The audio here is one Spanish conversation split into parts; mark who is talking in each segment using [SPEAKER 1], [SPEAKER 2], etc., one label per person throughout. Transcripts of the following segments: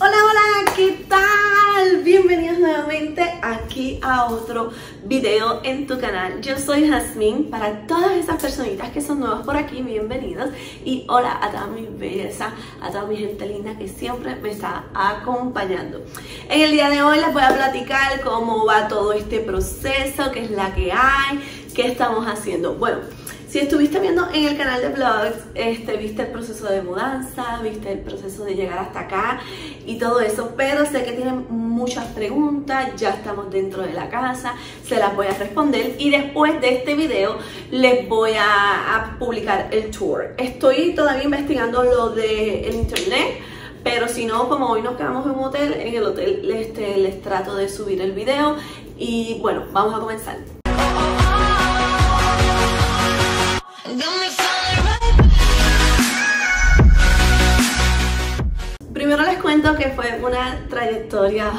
[SPEAKER 1] Hola, hola, ¿qué tal? Bienvenidos nuevamente aquí a otro video en tu canal. Yo soy Jasmine, para todas esas personitas que son nuevas por aquí, bienvenidos. Y hola a toda mi belleza, a toda mi gente linda que siempre me está acompañando. En el día de hoy les voy a platicar cómo va todo este proceso, qué es la que hay, qué estamos haciendo. Bueno, si estuviste viendo en el canal de vlogs, este, viste el proceso de mudanza, viste el proceso de llegar hasta acá y todo eso, pero sé que tienen muchas preguntas, ya estamos dentro de la casa, se las voy a responder y después de este video les voy a, publicar el tour. Estoy todavía investigando lo del internet, pero si no, como hoy nos quedamos en un hotel, en el hotel este, les trato de subir el video y bueno, vamos a comenzar. Primero les cuento que fue una trayectoria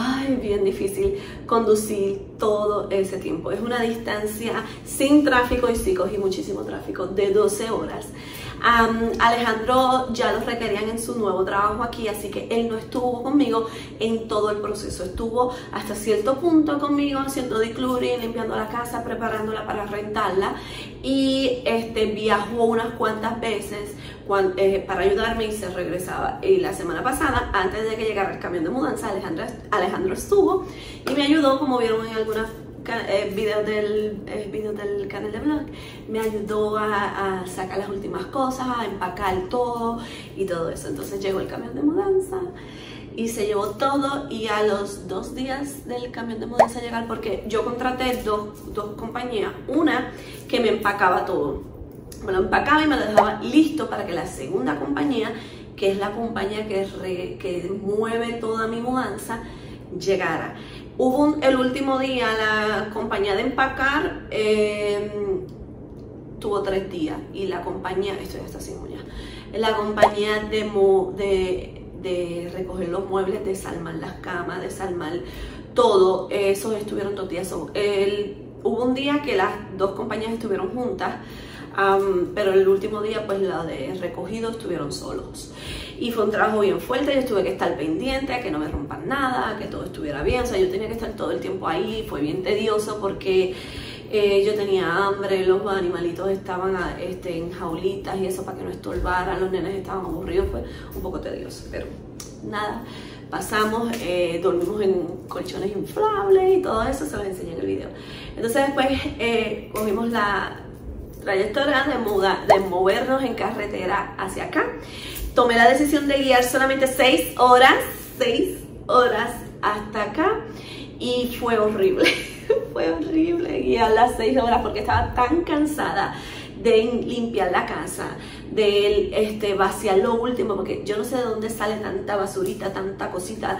[SPEAKER 1] bien difícil conducir todo ese tiempo. Es una distancia sin tráfico y sí cogí muchísimo tráfico de 12 horas. Alejandro ya lo requerían en su nuevo trabajo aquí, así que él no estuvo conmigo en todo el proceso. Estuvo hasta cierto punto conmigo haciendo decluring, limpiando la casa, preparándola para rentarla y este, viajó unas cuantas veces eh, para ayudarme y se regresaba. Y la semana pasada, antes de que llegara el camión de mudanza, Alejandro, Alejandro estuvo y me ayudó, como vieron en algunas eh, videos del, eh, del canal de blog, me ayudó a, sacar las últimas cosas, a empacar todo y todo eso. Entonces llegó el camión de mudanza y se llevó todo y a los dos días del camión de mudanza llegar, porque yo contraté dos, dos compañías, una que me empacaba todo, me lo empacaba y me lo dejaba listo para que la segunda compañía, que es la compañía que, que mueve toda mi mudanza, llegara. Hubo el último día, la compañía de empacar em, tuvo tres días y la compañía, esto ya está sin uñas, la compañía de, de, de recoger los muebles, de salmar las camas, de salmar todo, esos estuvieron dos días. hubo un día que las dos compañías estuvieron juntas, pero el último día, pues la de recogido estuvieron solos. Y fue un trabajo bien fuerte, yo tuve que estar pendiente a que no me rompan nada, que todo estuviera bien, o sea, yo tenía que estar todo el tiempo ahí, fue bien tedioso porque eh, yo tenía hambre, los animalitos estaban este, en jaulitas y eso para que no estorbaran, los nenes estaban aburridos, fue un poco tedioso, pero nada, pasamos, eh, dormimos en colchones inflables y todo eso se los enseñé en el video. Entonces después eh, cogimos la trayectoria de, muda, de movernos en carretera hacia acá tomé la decisión de guiar solamente 6 horas, 6 horas hasta acá y fue horrible, fue horrible guiar las 6 horas porque estaba tan cansada de limpiar la casa, de este, vaciar lo último, porque yo no sé de dónde sale tanta basurita, tanta cosita,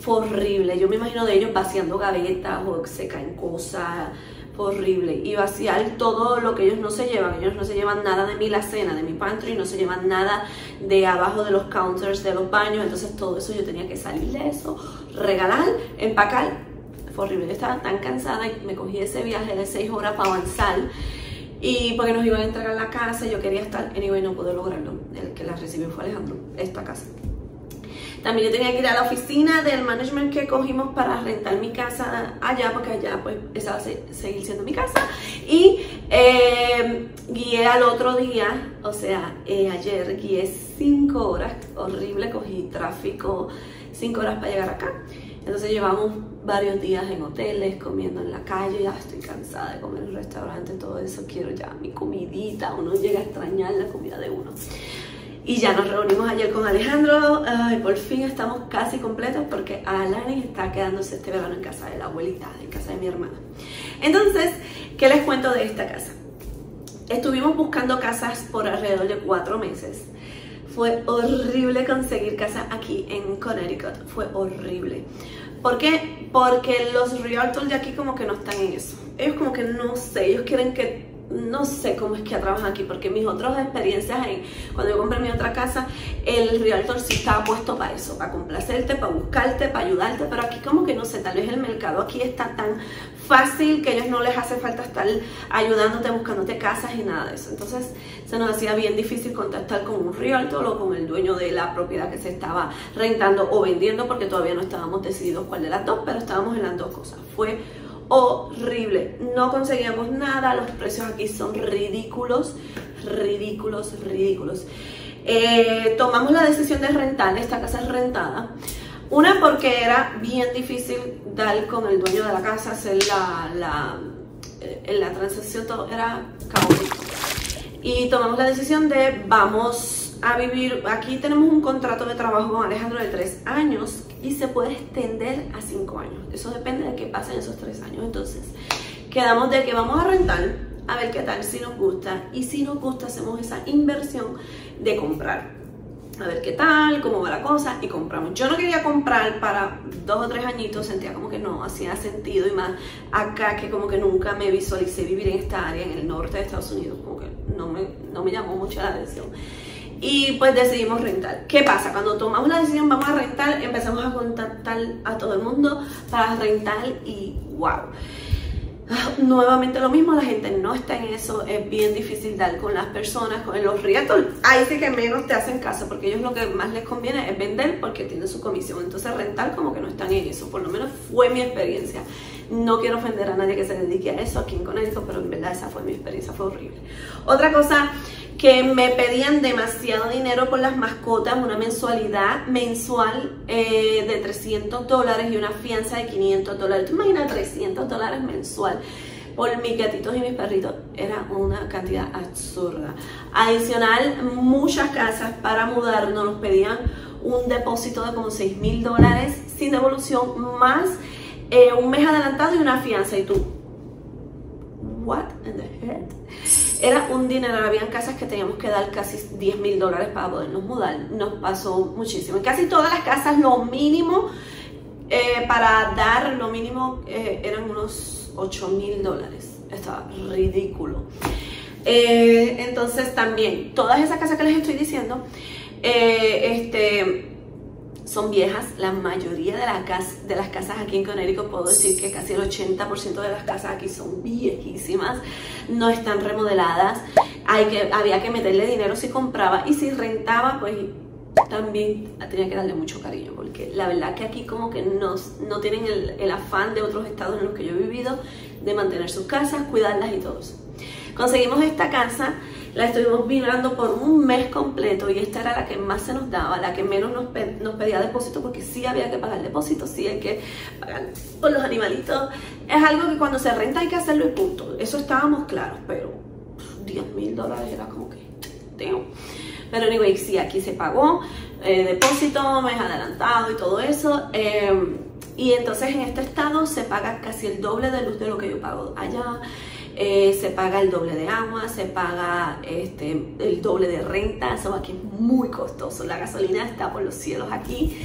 [SPEAKER 1] fue horrible. Yo me imagino de ellos vaciando gavetas o se caen cosas, horrible y vaciar todo lo que ellos no se llevan. Ellos no se llevan nada de mi la cena, de mi pantry, no se llevan nada de abajo de los counters de los baños. Entonces todo eso yo tenía que salir de eso, regalar, empacar. Fue horrible. Yo estaba tan cansada y me cogí ese viaje de seis horas para avanzar. Y porque nos iban a entregar la casa, yo quería estar. Anyway, no pude lograrlo. El que la recibió fue Alejandro, esta casa. También yo tenía que ir a la oficina del management que cogimos para rentar mi casa allá, porque allá pues esa va a seguir siendo mi casa. Y eh, guié al otro día, o sea, eh, ayer guié cinco horas, horrible, cogí tráfico, cinco horas para llegar acá. Entonces llevamos varios días en hoteles, comiendo en la calle, ya estoy cansada de comer en restaurante, todo eso, quiero ya mi comidita, uno llega a extrañar la comida de uno. Y ya nos reunimos ayer con Alejandro y por fin estamos casi completos porque Alani está quedándose este verano en casa de la abuelita, en casa de mi hermana. Entonces, ¿qué les cuento de esta casa? Estuvimos buscando casas por alrededor de cuatro meses. Fue horrible conseguir casa aquí en Connecticut. Fue horrible. ¿Por qué? Porque los realtors de aquí como que no están en eso. Ellos como que no sé, ellos quieren que no sé cómo es que trabajan aquí, porque mis otras experiencias, en, cuando yo compré mi otra casa, el realtor sí estaba puesto para eso, para complacerte, para buscarte, para ayudarte, pero aquí como que no sé, tal vez el mercado aquí está tan fácil que a ellos no les hace falta estar ayudándote, buscándote casas y nada de eso. Entonces se nos hacía bien difícil contactar con un realtor o con el dueño de la propiedad que se estaba rentando o vendiendo, porque todavía no estábamos decididos cuál de las dos, pero estábamos en las dos cosas. Fue horrible. No conseguíamos nada, los precios aquí son ridículos, ridículos, ridículos. Eh, tomamos la decisión de rentar, esta casa es rentada. Una porque era bien difícil dar con el dueño de la casa, hacer la, la, eh, la transacción, todo era caótico. Y tomamos la decisión de vamos a vivir, aquí tenemos un contrato de trabajo con Alejandro de tres años y se puede extender a cinco años. Eso depende de qué pase en esos tres años. Entonces, quedamos de que vamos a rentar, a ver qué tal, si nos gusta. Y si nos gusta, hacemos esa inversión de comprar. A ver qué tal, cómo va la cosa y compramos. Yo no quería comprar para dos o tres añitos, sentía como que no hacía sentido y más acá que como que nunca me visualicé vivir en esta área, en el norte de Estados Unidos, como que no me, no me llamó mucho la atención y pues decidimos rentar. ¿Qué pasa? Cuando tomamos la decisión vamos a rentar, empezamos a contactar a todo el mundo para rentar y wow. Nuevamente lo mismo, la gente no está en eso, es bien difícil dar con las personas, con los realtors, ahí sí que menos te hacen caso, porque ellos lo que más les conviene es vender porque tienen su comisión, entonces rentar como que no están en eso, por lo menos fue mi experiencia. No quiero ofender a nadie que se dedique a eso aquí en Connecticut, pero en verdad esa fue mi experiencia, fue horrible. Otra cosa que me pedían demasiado dinero por las mascotas, una mensualidad mensual eh, de 300 dólares y una fianza de 500 dólares. ¿Tú imaginas 300 dólares mensual? por mis gatitos y mis perritos era una cantidad absurda. Adicional, muchas casas para mudarnos nos pedían un depósito de como 6 mil dólares sin devolución, más eh, un mes adelantado y una fianza. Y tú, what in the head? Era un dinero, habían casas que teníamos que dar casi 10 mil dólares para podernos mudar. Nos pasó muchísimo. En casi todas las casas lo mínimo eh, para dar, lo mínimo eh, eran unos 8 mil dólares. Estaba ridículo. Eh, entonces también, todas esas casas que les estoy diciendo, este son viejas. La mayoría de, de las casas aquí en Connecticut, puedo decir que casi el 80% de las casas aquí son viejísimas, no están remodeladas. Hay que, había que meterle dinero si compraba y si rentaba, pues también tenía que darle mucho cariño, porque la verdad que aquí como que no, no tienen el, el afán de otros estados en los que yo he vivido de mantener sus casas, cuidarlas y todo eso. Conseguimos esta casa la estuvimos mirando por un mes completo y esta era la que más se nos daba, la que menos nos, pedía depósito porque sí había que pagar depósito, sí hay que pagar por los animalitos. Es algo que cuando se renta hay que hacerlo y punto. Eso estábamos claros, pero 10 mil dólares era como que... Tengo. Pero anyway, sí, aquí se pagó eh, depósito, mes adelantado y todo eso. Eh, y entonces en este estado se paga casi el doble de luz de lo que yo pago allá. Eh, se paga el doble de agua, se paga este, el doble de renta, eso aquí es muy costoso, la gasolina está por los cielos aquí.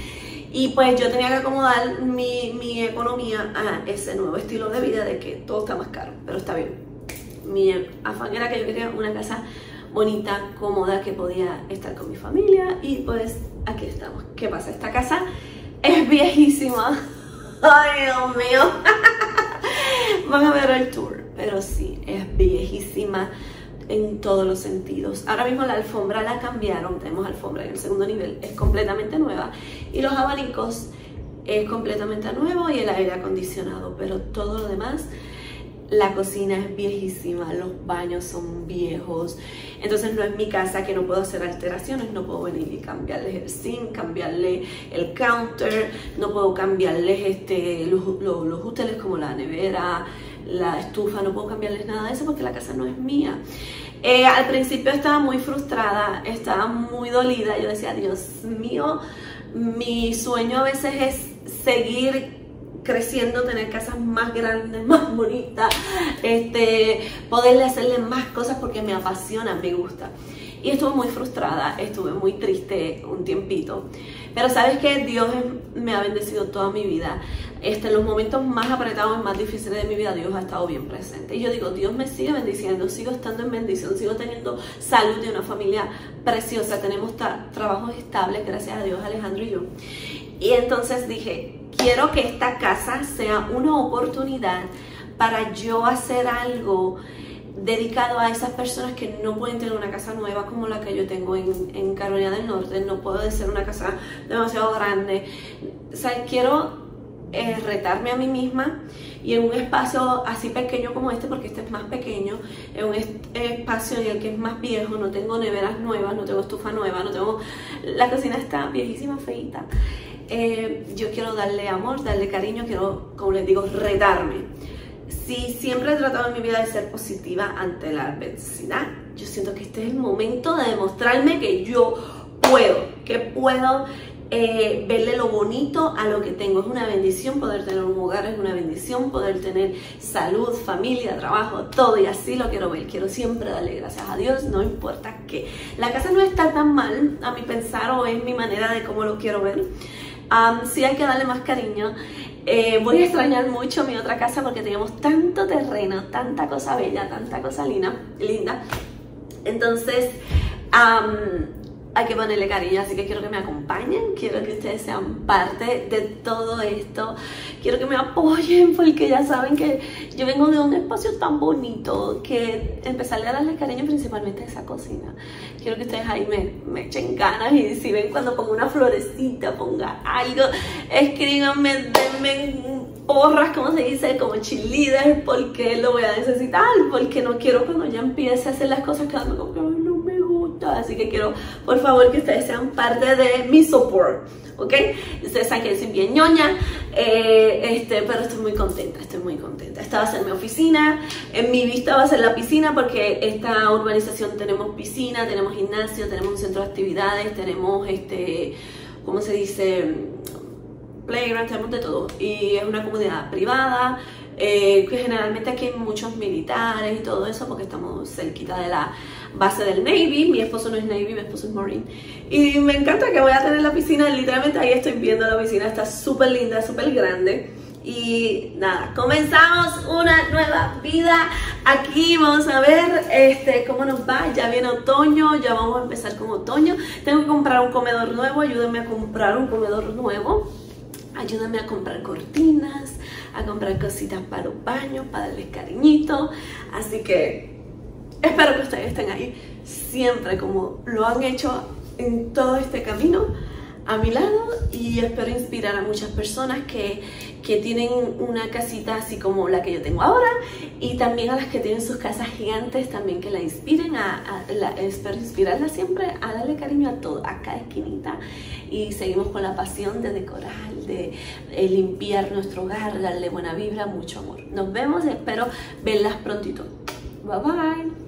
[SPEAKER 1] Y pues yo tenía que acomodar mi, mi economía a ese nuevo estilo de vida de que todo está más caro, pero está bien. Mi afán era que yo quería una casa bonita, cómoda, que podía estar con mi familia y pues aquí estamos. ¿Qué pasa? Esta casa es viejísima. Ay, Dios mío. Van a ver el tour pero sí, es viejísima en todos los sentidos. Ahora mismo la alfombra la cambiaron, tenemos alfombra en el segundo nivel, es completamente nueva y los abanicos es completamente nuevo y el aire acondicionado, pero todo lo demás la cocina es viejísima, los baños son viejos, entonces no es mi casa que no puedo hacer alteraciones, no puedo venir y cambiarles el zinc, cambiarle el counter, no puedo cambiarles este, los, los, los útiles como la nevera, la estufa, no puedo cambiarles nada de eso porque la casa no es mía. Eh, al principio estaba muy frustrada, estaba muy dolida, yo decía, Dios mío, mi sueño a veces es seguir creciendo, tener casas más grandes, más bonitas, este, poderle hacerle más cosas porque me apasiona, me gusta. Y estuve muy frustrada, estuve muy triste un tiempito. Pero sabes que Dios me ha bendecido toda mi vida. Este, en los momentos más apretados y más difíciles de mi vida, Dios ha estado bien presente. Y yo digo, Dios me sigue bendiciendo, sigo estando en bendición, sigo teniendo salud y una familia preciosa. Tenemos trabajos estables, gracias a Dios, Alejandro y yo. Y entonces dije, quiero que esta casa sea una oportunidad para yo hacer algo dedicado a esas personas que no pueden tener una casa nueva como la que yo tengo en, Carolina del Norte, no puedo ser una casa demasiado grande. O sea, quiero eh, retarme a mí misma y en un espacio así pequeño como este, porque este es más pequeño, en un espacio en el que es más viejo, no tengo neveras nuevas, no tengo estufa nueva, no tengo... La cocina está viejísima, feita. Eh, yo quiero darle amor, darle cariño, quiero, como les digo, retarme si siempre he tratado en mi vida de ser positiva ante la adversidad, yo siento que este es el momento de demostrarme que yo puedo, que puedo eh, verle lo bonito a lo que tengo. Es una bendición poder tener un hogar, es una bendición poder tener salud, familia, trabajo, todo y así lo quiero ver. Quiero siempre darle gracias a Dios, no importa qué. La casa no está tan mal a mi pensar o es mi manera de cómo lo quiero ver. Um, sí hay que darle más cariño. Eh, voy a extrañar mucho mi otra casa porque teníamos tanto terreno, tanta cosa bella, tanta cosa linda. linda. Entonces, hay que ponerle cariño, así que quiero que me acompañen, quiero que ustedes sean parte de todo esto, quiero que me apoyen porque ya saben que yo vengo de un espacio tan bonito que empezarle a darle cariño principalmente a esa cocina. Quiero que ustedes ahí me, me echen ganas y si ven cuando pongo una florecita, ponga algo, escríbanme, denme porras, como se dice, como cheerleader, porque lo voy a necesitar, porque no quiero cuando ya empiece a hacer las cosas quedarme como así que quiero por favor que ustedes sean parte de mi support, ¿ok? Ustedes saben que soy bien ñoña, eh, este, pero estoy muy contenta, estoy muy contenta. Esta va a ser mi oficina, en mi vista va a ser la piscina porque esta urbanización tenemos piscina, tenemos gimnasio, tenemos un centro de actividades, tenemos este, ¿cómo se dice? Playground, tenemos de todo. Y es una comunidad privada, eh, que generalmente aquí hay muchos militares y todo eso porque estamos cerquita de la base del Navy. Mi esposo no es Navy, mi esposo es Marine. Y me encanta que voy a tener la piscina, literalmente ahí estoy viendo la piscina, está súper linda, súper grande. Y nada, comenzamos una nueva vida aquí. Vamos a ver este, cómo nos va. Ya viene otoño, ya vamos a empezar con otoño. Tengo que comprar un comedor nuevo. Ayúdenme a comprar un comedor nuevo. Ayúdenme a comprar cortinas, a comprar cositas para los baños, para darles cariñito. Así que Espero que ustedes estén ahí siempre como lo han hecho en todo este camino a mi lado y espero inspirar a muchas personas que, que, tienen una casita así como la que yo tengo ahora y también a las que tienen sus casas gigantes también que la inspiren a, espero inspirarla siempre a darle cariño a todo, a cada esquinita y seguimos con la pasión de decorar, de, de limpiar nuestro hogar, darle buena vibra, mucho amor. Nos vemos, espero verlas prontito. Bye bye.